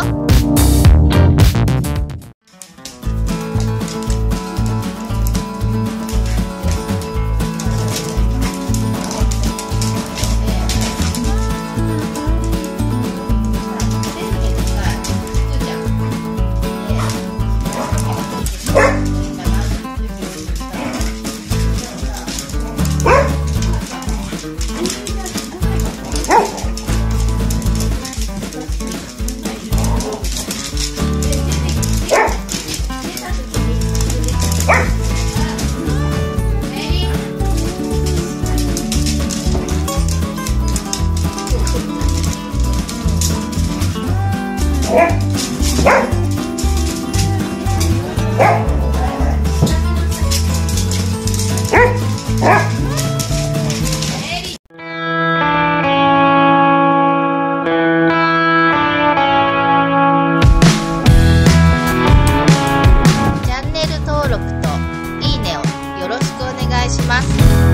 구독 いいねをよろしくお願いします。